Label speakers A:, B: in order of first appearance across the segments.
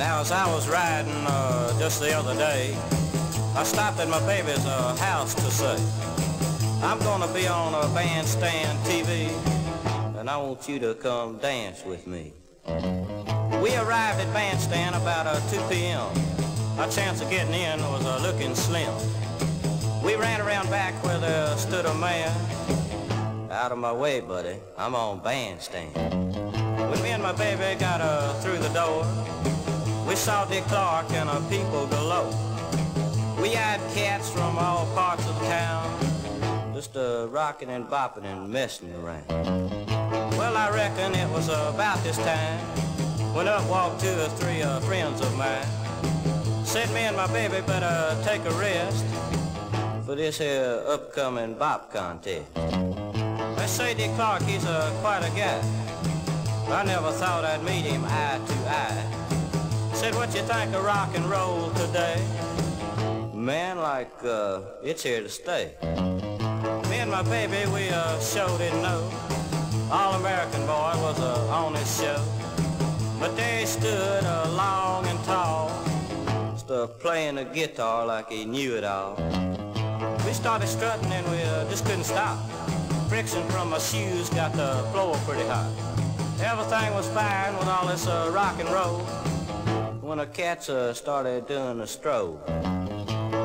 A: Now, as I was riding uh, just the other day, I stopped at my baby's uh, house to say, I'm gonna be on a bandstand TV, and I want you to come dance with me. We arrived at bandstand about uh, 2 p.m. Our chance of getting in was uh, looking slim. We ran around back where there stood a man. Out of my way, buddy, I'm on bandstand. When me and my baby got uh, through the door, we saw Dick Clark and uh, people below. We had cats from all parts of town, just uh, rocking and bopping and messing around. Well, I reckon it was about this time when up walked two or three uh, friends of mine. Said me and my baby better take a rest for this here upcoming bop contest. They say Dick Clark, he's uh, quite a guy. I never thought I'd meet him eye to eye. Said, what you think of rock and roll today? Man, like, uh, it's here to stay. Me and my baby, we uh, sure didn't know. All-American Boy was uh, on his show. But they stood, uh, long and tall, stuff playing the guitar like he knew it all. We started strutting and we uh, just couldn't stop. Friction from my shoes got the floor pretty hot. Everything was fine with all this uh, rock and roll when the cats uh, started doing a stroll.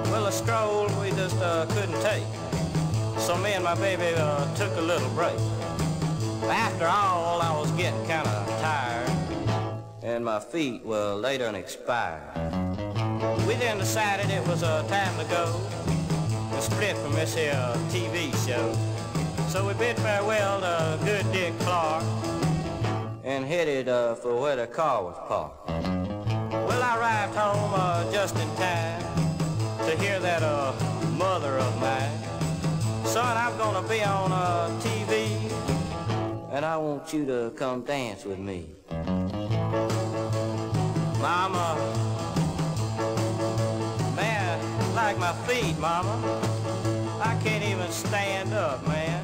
A: Well, a stroll we just uh, couldn't take. So me and my baby uh, took a little break. After all, I was getting kind of tired, and my feet were later than expired. We then decided it was uh, time to go and split from this here TV show. So we bid farewell to good Dick Clark and headed uh, for where the car was parked. I arrived home uh, just in time to hear that uh, mother of mine. Son, I'm gonna be on uh, TV, and I want you to come dance with me. Mama, man, like my feet, Mama. I can't even stand up, man.